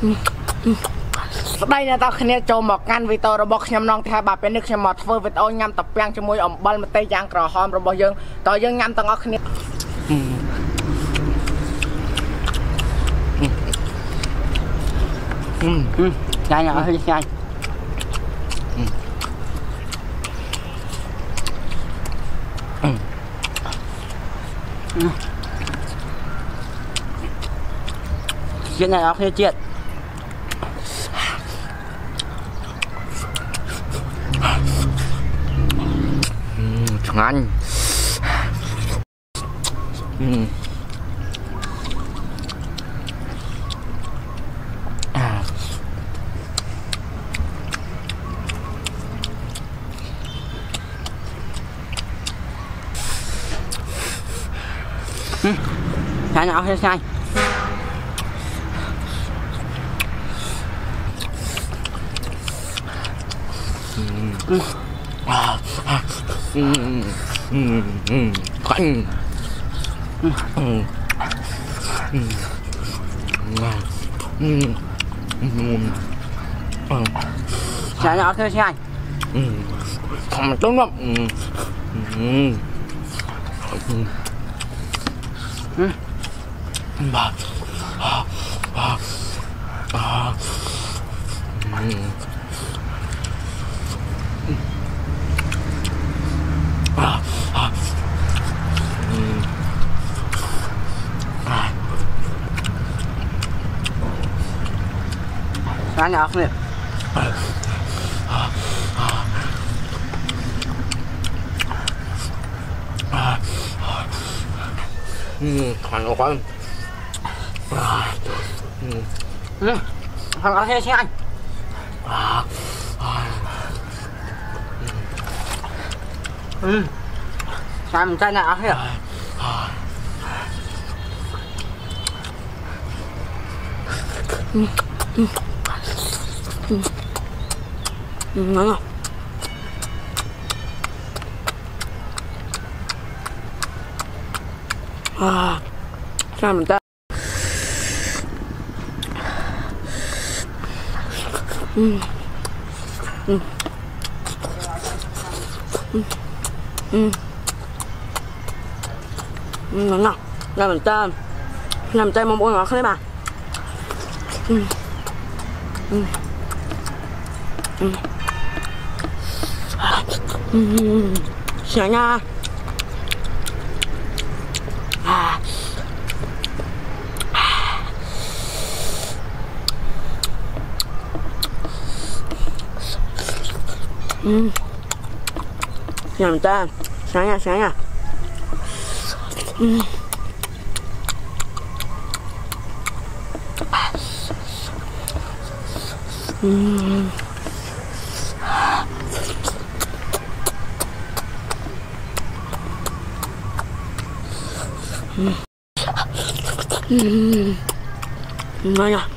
ស្ដីអ្នកតើគ្នាចូលមកកាន់វីដេអូរបស់ខ្ញុំនងថាបាទពេលនេះខ្ញុំមកធ្វើវីដេអូញ៉ាំតាពាំងជាមួយអំបិលម្ទេសយ៉ាងក្រហមរបស់យើងតើយើងញ៉ាំទាំងអស់គ្នា ừ ừ nhanh nhỏ hơi nhanh ừ. Ừ. Ừ. chuyện này nó hơi chuyện ừ, ngon ừ. À. ừ. nhanh nhỏ. À, à. Ừ, ừ, ừ. Khoanh. Ừ. Ừ. Ừ. Dạ, dạ, ừ. Ừ. Ừ. nhanh nhỏ hơi nhanh Ừ. Không tốt lắm. Ừ. Ừ. Ừ. Bà. Nhanh nhỏ hơi Ừ. Còn quá. À. Ừ. ừ thằng nó hơi nhanh À. À. ừ sao mình tay nào hết Ừ. ừ. Ngon không? À sao mình ta ừ. Ừ. Ừ. Ừ. Ừ ngon ngon ra mình ta làm tay mong muốn ngọt đấy bà? Ừ. Ừ ừ ừ sợ nha à ừ nhà mình ta sáng nha sáng nha ừ. Ừ. nha, Ừ. Ngon nha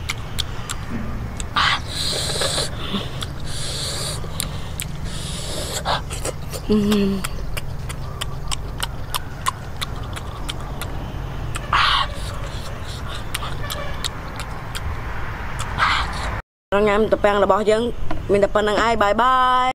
Ừ. Ngam tập ăn là bỏ dân mình tập ăn ăn ai bye bye